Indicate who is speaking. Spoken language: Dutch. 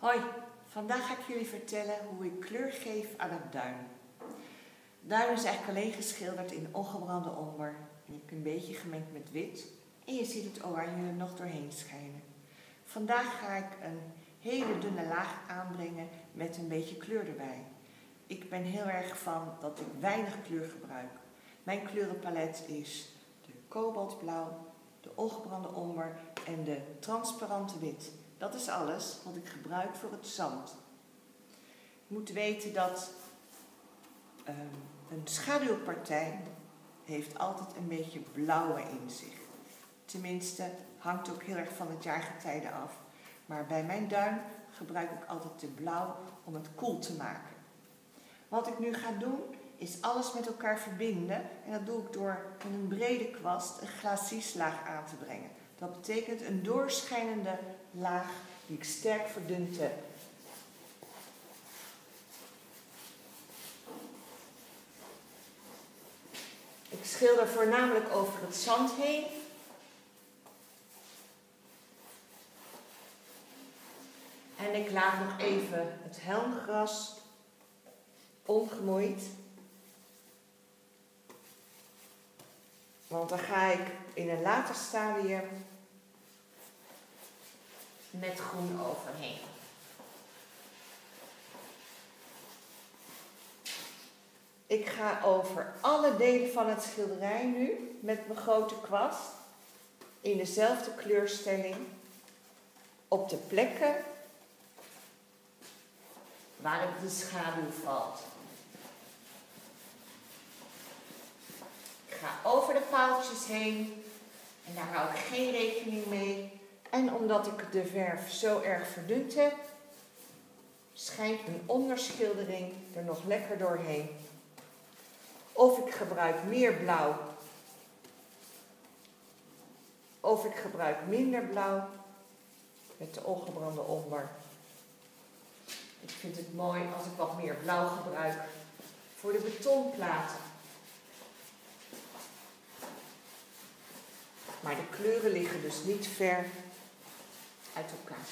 Speaker 1: Hoi, vandaag ga ik jullie vertellen hoe ik kleur geef aan het duin. Duin is eigenlijk alleen geschilderd in ongebrande omber. Je hebt een beetje gemengd met wit. En je ziet het oranje er nog doorheen schijnen. Vandaag ga ik een hele dunne laag aanbrengen met een beetje kleur erbij. Ik ben heel erg van dat ik weinig kleur gebruik. Mijn kleurenpalet is de kobaltblauw, de ongebrande omber en de transparante wit. Dat is alles wat ik gebruik voor het zand. Je moet weten dat um, een schaduwpartij heeft altijd een beetje blauwe in zich. Tenminste, hangt ook heel erg van het jaargetijde af. Maar bij mijn duin gebruik ik altijd de blauw om het koel te maken. Wat ik nu ga doen, is alles met elkaar verbinden. En dat doe ik door met een brede kwast een glacieslaag aan te brengen. Dat betekent een doorschijnende laag die ik sterk verdund heb. Ik schilder voornamelijk over het zand heen. En ik laat nog even het helmgras ongemoeid. Want dan ga ik in een later stadium met groen overheen. Ik ga over alle delen van het schilderij nu met mijn grote kwast in dezelfde kleurstelling op de plekken waar de schaduw valt. Ik ga over paaltjes heen en daar hou ik geen rekening mee en omdat ik de verf zo erg verdund heb, schijnt mijn onderschildering er nog lekker doorheen. Of ik gebruik meer blauw, of ik gebruik minder blauw met de ongebrande omber. Ik vind het mooi als ik wat meer blauw gebruik voor de betonplaten. Maar de kleuren liggen dus niet ver uit elkaar.